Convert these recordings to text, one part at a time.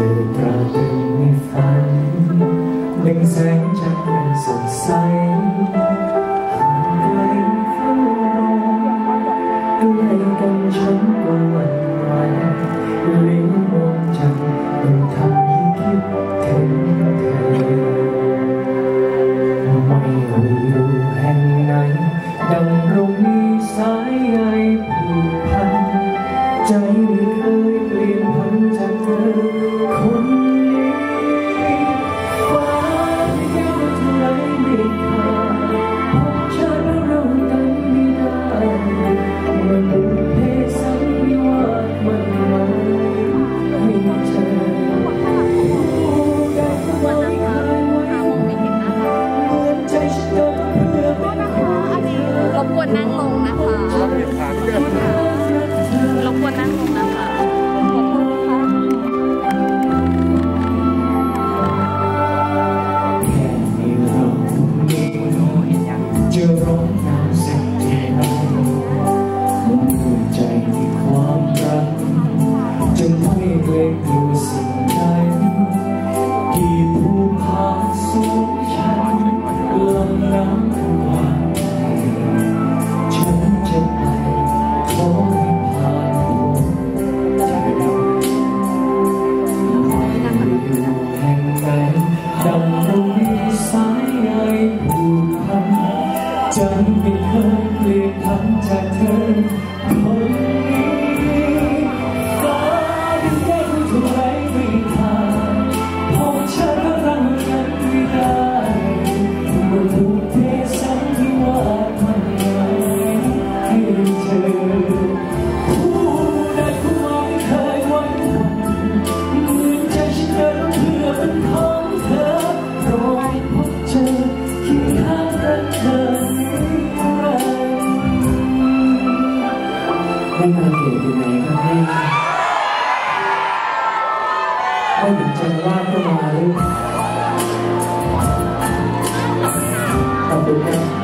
từ cả đêm mê phái đánh sáng trắng đang sầu say Hãy subscribe cho kênh Ghiền Mì Gõ Để không bỏ lỡ những video hấp dẫn จำไม่เคยเปลี่ยนคำจากเธอ kỳ từ ngày hôm nay ôi mình trần qua cơ mà luôn tập được không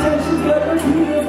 Thank you. Thank you.